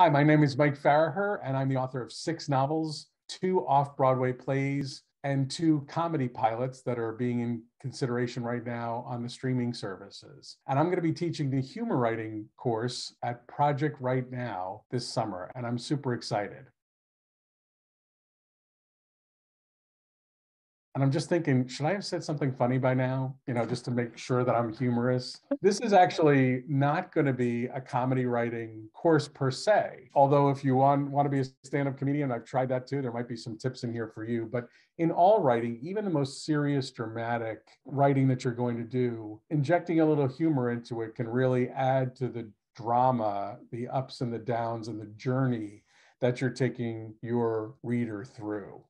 Hi, my name is Mike Farragher, and I'm the author of six novels, two off Broadway plays, and two comedy pilots that are being in consideration right now on the streaming services. And I'm going to be teaching the humor writing course at Project Write Now this summer, and I'm super excited. And I'm just thinking, should I have said something funny by now? You know, just to make sure that I'm humorous. This is actually not going to be a comedy writing course per se. Although, if you want, want to be a stand up comedian, I've tried that too. There might be some tips in here for you. But in all writing, even the most serious, dramatic writing that you're going to do, injecting a little humor into it can really add to the drama, the ups and the downs, and the journey that you're taking your reader through.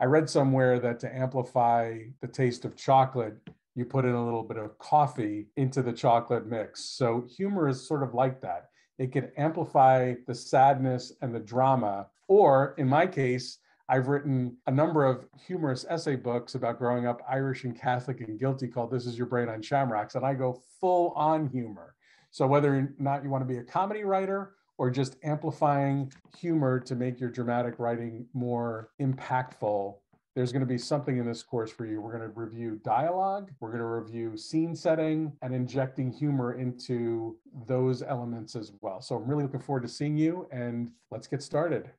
I read somewhere that to amplify the taste of chocolate, you put in a little bit of coffee into the chocolate mix. So humor is sort of like that. It can amplify the sadness and the drama. Or in my case, I've written a number of humorous essay books about growing up Irish and Catholic and guilty called This Is Your Brain on Shamrocks. And I go full on humor. So whether or not you want to be a comedy writer or just amplifying humor to make your dramatic writing more impactful there's going to be something in this course for you. We're going to review dialogue, we're going to review scene setting, and injecting humor into those elements as well. So I'm really looking forward to seeing you, and let's get started.